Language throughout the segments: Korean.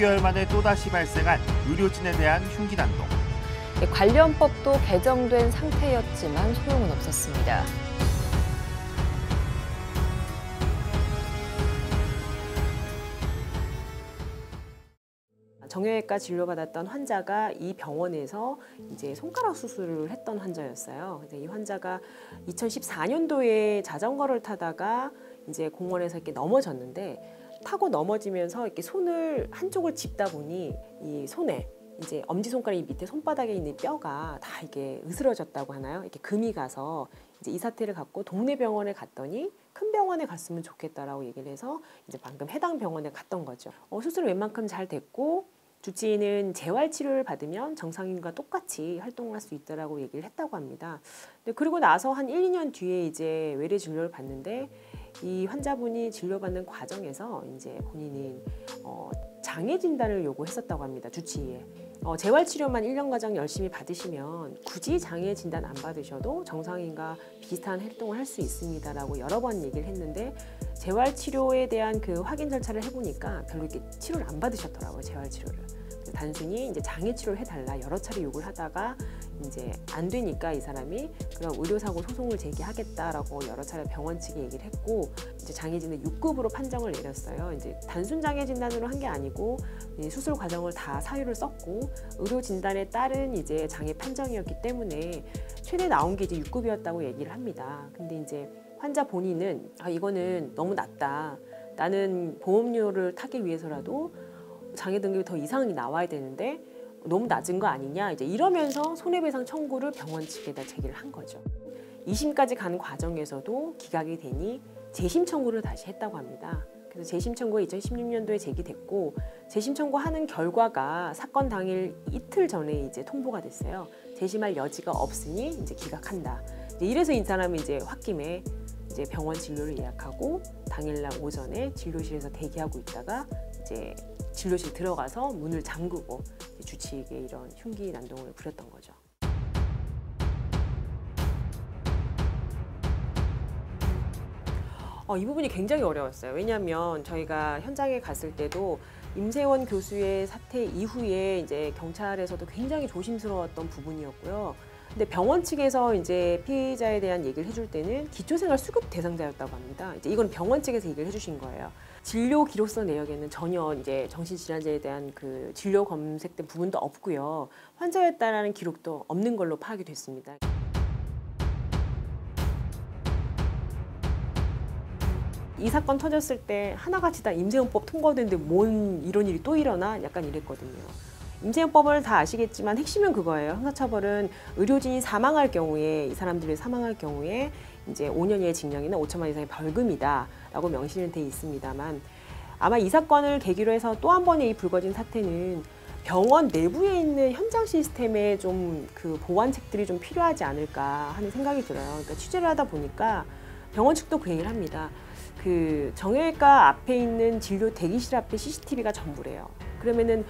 6개월 만에 또다시 발생한 의료진에 대한 흉기 난동. 네, 관련법도 개정된 상태였지만 소용은 없었습니다. 정형외과 진료받았던 환자가 이 병원에서 이제 손가락 수술을 했던 환자였어요. 근데 이 환자가 2014년도에 자전거를 타다가 이제 공원에서 이렇게 넘어졌는데 타고 넘어지면서 이렇게 손을 한쪽을 짚다 보니 이 손에 이제 엄지 손가락 밑에 손바닥에 있는 뼈가 다 이게 으스러졌다고 하나요? 이렇게 금이 가서 이제 이 사태를 갖고 동네 병원에 갔더니 큰 병원에 갔으면 좋겠다라고 얘기를 해서 이제 방금 해당 병원에 갔던 거죠. 어, 수술 웬만큼 잘 됐고 주치의는 재활 치료를 받으면 정상인과 똑같이 활동을 할수 있다라고 얘기를 했다고 합니다. 근데 그리고 나서 한 1, 2년 뒤에 이제 외래 진료를 받는데 이 환자분이 진료받는 과정에서 이제 본인은 어, 장애 진단을 요구했었다고 합니다. 주치의에. 어, 재활 치료만 1년 과정 열심히 받으시면 굳이 장애 진단 안 받으셔도 정상인과 비슷한 활동을 할 수 있습니다라고 여러 번 얘기를 했는데 재활 치료에 대한 그 확인 절차를 해보니까 별로 이렇게 치료를 안 받으셨더라고요. 재활 치료를. 단순히 이제 장애 치료를 해달라 여러 차례 요구를 하다가 이제 안 되니까 이 사람이 그럼 의료사고 소송을 제기하겠다라고 여러 차례 병원 측에 얘기를 했고 이제 장애진을 6급으로 판정을 내렸어요. 이제 단순 장애 진단으로 한 게 아니고 수술 과정을 다 사유를 썼고 의료 진단에 따른 이제 장애 판정이었기 때문에 최대 나온 게 이제 6급이었다고 얘기를 합니다. 근데 이제 환자 본인은 아 이거는 너무 낮다. 나는 보험료를 타기 위해서라도 장애 등급이 더 이상이 나와야 되는데 너무 낮은 거 아니냐 이제 이러면서 손해배상 청구를 병원 측에다 제기를 한 거죠. 2심까지 가는 과정에서도 기각이 되니 재심 청구를 다시 했다고 합니다. 그래서 재심 청구가 2016년도에 제기됐고 재심 청구하는 결과가 사건 당일 이틀 전에 이제 통보가 됐어요. 재심할 여지가 없으니 이제 기각한다. 이래서 이 사람이 이제 홧김에 이제 병원 진료를 예약하고 당일날 오전에 진료실에서 대기하고 있다가 이제 진료실 들어가서 문을 잠그고 주치의에게 이런 흉기 난동을 부렸던 거죠. 어, 이 부분이 굉장히 어려웠어요. 왜냐하면 저희가 현장에 갔을 때도 임세원 교수의 사태 이후에 이제 경찰에서도 굉장히 조심스러웠던 부분이었고요. 근데 병원 측에서 이제 피해자에 대한 얘기를 해줄 때는 기초생활 수급 대상자였다고 합니다. 이제 이건 병원 측에서 얘기를 해주신 거예요. 진료 기록서 내역에는 전혀 이제 정신질환자에 대한 그 진료 검색된 부분도 없고요. 환자였다라는 기록도 없는 걸로 파악이 됐습니다. 이 사건 터졌을 때 하나같이 다 임세훈법 통과됐는데 뭔 이런 일이 또 일어나? 약간 이랬거든요. 임세훈법을 다 아시겠지만 핵심은 그거예요. 형사처벌은 의료진이 사망할 경우에 이 사람들이 사망할 경우에 이제 5년 이하의 징역이나 5천만 이상의 벌금이다 라고 명시는 돼 있습니다만 아마 이 사건을 계기로 해서 또 한 번의 이 불거진 사태는 병원 내부에 있는 현장 시스템에 좀 그 보완책들이 좀 필요하지 않을까 하는 생각이 들어요. 그러니까 취재를 하다 보니까 병원 측도 그 얘기를 합니다. 그 정형외과 앞에 있는 진료 대기실 앞에 CCTV가 전부래요. 그러면은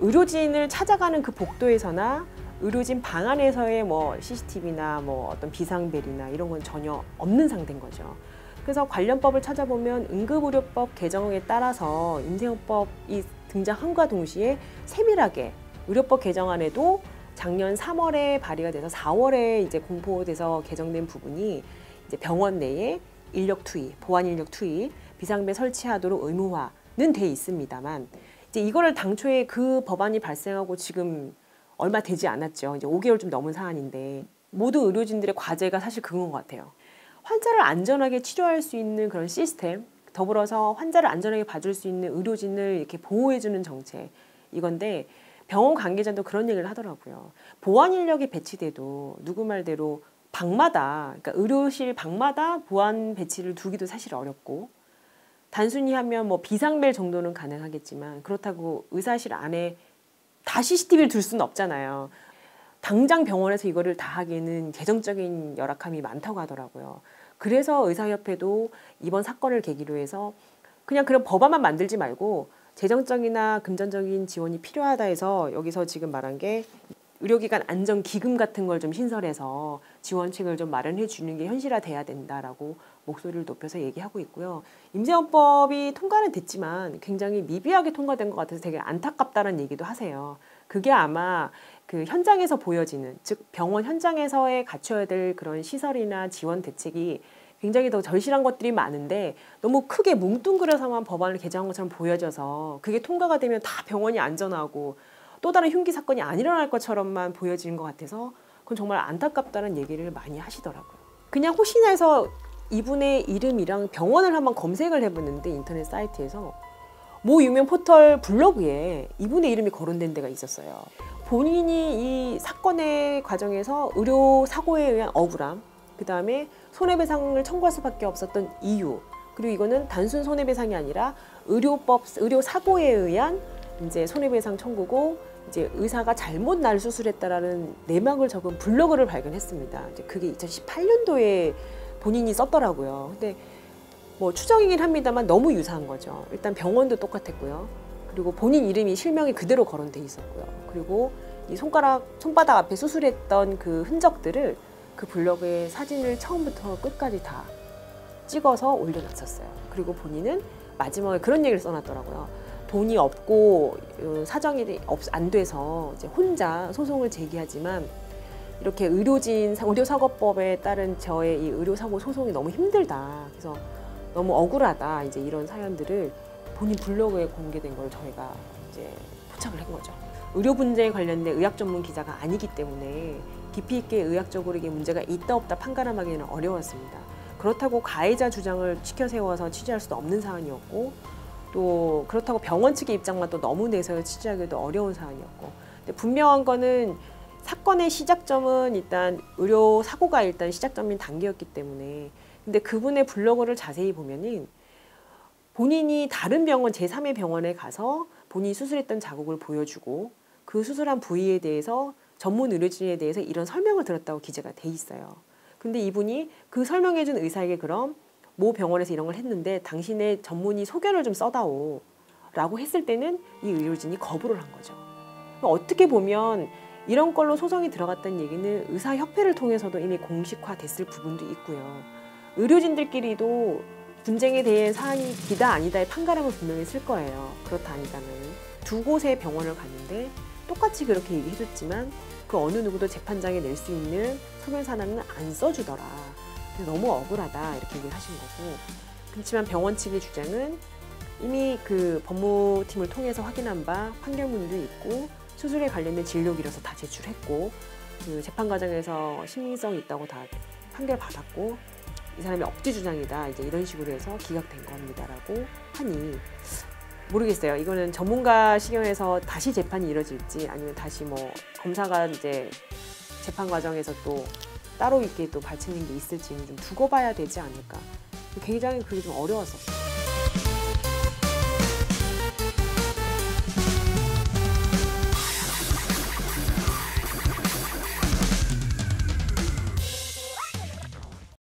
의료진을 찾아가는 그 복도에서나 의료진 방 안에서의 뭐 CCTV나 뭐 어떤 비상벨이나 이런 건 전혀 없는 상태인 거죠. 그래서 관련법을 찾아보면 응급의료법 개정에 따라서 임세훈법이 등장함과 동시에 세밀하게 의료법 개정안에도 작년 3월에 발의가 돼서 4월에 이제 공포돼서 개정된 부분이 이제 병원 내에 인력 투입, 보안 인력 투입, 비상벨 설치하도록 의무화는 돼 있습니다만 이제 이거를 당초에 그 법안이 발생하고 지금 얼마 되지 않았죠. 이제 5개월 좀 넘은 사안인데 모든 의료진들의 과제가 사실 그건 것 같아요. 환자를 안전하게 치료할 수 있는 그런 시스템, 더불어서 환자를 안전하게 봐줄 수 있는 의료진을 이렇게 보호해주는 정책 이건데 병원 관계자도 그런 얘기를 하더라고요. 보안 인력이 배치돼도 누구 말대로 방마다 그러니까 의료실 방마다 보안 배치를 두기도 사실 어렵고 단순히 하면 뭐 비상벨 정도는 가능하겠지만 그렇다고 의사실 안에 다 CCTV를 둘 수는 없잖아요. 당장 병원에서 이거를 다 하기에는 재정적인 열악함이 많다고 하더라고요. 그래서 의사협회도 이번 사건을 계기로 해서 그냥 그런 법안만 만들지 말고 재정적이나 금전적인 지원이 필요하다 해서 여기서 지금 말한 게 의료기관 안전 기금 같은 걸 좀 신설해서 지원책을 좀 마련해 주는 게 현실화돼야 된다라고 목소리를 높여서 얘기하고 있고요. 임대원법이 통과는 됐지만 굉장히 미비하게 통과된 것 같아서 되게 안타깝다는 얘기도 하세요. 그게 아마 그 현장에서 보여지는 즉 병원 현장에서의 갖춰야 될 그런 시설이나 지원 대책이 굉장히 더 절실한 것들이 많은데 너무 크게 뭉뚱그려서만 법안을 개정한 것처럼 보여져서 그게 통과가 되면 다 병원이 안전하고 또 다른 흉기 사건이 안 일어날 것처럼만 보여지는 것 같아서 그건 정말 안타깝다는 얘기를 많이 하시더라고요. 그냥 혹시나 해서 이분의 이름이랑 병원을 한번 검색을 해봤는데 인터넷 사이트에서 모 유명 포털 블로그에 이분의 이름이 거론된 데가 있었어요. 본인이 이 사건의 과정에서 의료 사고에 의한 억울함, 그 다음에 손해배상을 청구할 수밖에 없었던 이유, 그리고 이거는 단순 손해배상이 아니라 의료법, 의료 사고에 의한 이제 손해배상 청구고 이제 의사가 잘못 날 수술했다라는 내막을 적은 블로그를 발견했습니다. 이제 그게 2018년도에 본인이 썼더라고요. 근데 뭐 추정이긴 합니다만 너무 유사한 거죠. 일단 병원도 똑같았고요. 그리고 본인 이름이 실명이 그대로 거론돼 있었고요. 그리고 이 손가락 손바닥 앞에 수술했던 그 흔적들을 그 블로그에 사진을 처음부터 끝까지 다 찍어서 올려놨었어요. 그리고 본인은 마지막에 그런 얘기를 써놨더라고요. 돈이 없고 어, 사정이 없- 안 돼서 이제 혼자 소송을 제기하지만 이렇게 의료진 의료사고법에 따른 저의 이 의료사고 소송이 너무 힘들다. 그래서 너무 억울하다. 이제 이런 사연들을 본인 블로그에 공개된 걸 저희가 이제 포착을 한 거죠. 의료 분야에 관련된 의학 전문 기자가 아니기 때문에 깊이 있게 의학적으로 이게 문제가 있다 없다 판가름하기는 어려웠습니다. 그렇다고 가해자 주장을 치켜 세워서 취재할 수도 없는 사안이었고 또 그렇다고 병원 측의 입장만 또 너무 내서 취재하기도 어려운 사안이었고 근데 분명한 거는 사건의 시작점은 일단 의료 사고가 일단 시작점인 단계였기 때문에 근데 그분의 블로그를 자세히 보면은 본인이 다른 병원 제3의 병원에 가서 본인이 수술했던 자국을 보여주고 그 수술한 부위에 대해서 전문 의료진에 대해서 이런 설명을 들었다고 기재가 돼 있어요. 근데 이분이 그 설명해 준 의사에게 그럼 모 병원에서 이런 걸 했는데 당신의 전문의 소견을 좀 써다오 라고 했을 때는 이 의료진이 거부를 한 거죠. 어떻게 보면 이런 걸로 소송이 들어갔다는 얘기는 의사협회를 통해서도 이미 공식화됐을 부분도 있고요. 의료진들끼리도 분쟁에 대해 사안이 기다 아니다의 판가름을 분명히 쓸 거예요. 그렇다 아니다는 두 곳의 병원을 갔는데 똑같이 그렇게 얘기해줬지만 그 어느 누구도 재판장에 낼 수 있는 소견 사안은 안 써주더라. 너무 억울하다 이렇게 얘기를 하신 거고 그렇지만 병원 측의 주장은 이미 그 법무팀을 통해서 확인한 바 판결문도 있고 수술에 관련된 진료기로서 다 제출했고 그 재판 과정에서 신빙성 있다고 다 판결 받았고 이 사람이 억지 주장이다 이제 이런 식으로 해서 기각된 겁니다라고 하니 모르겠어요. 이거는 전문가 시경에서 다시 재판이 이뤄질지 아니면 다시 뭐 검사가 이제 재판 과정에서 또 따로 있게 또 밝히는 게 있을지는 좀 두고 봐야 되지 않을까. 굉장히 그게 좀 어려웠었어요.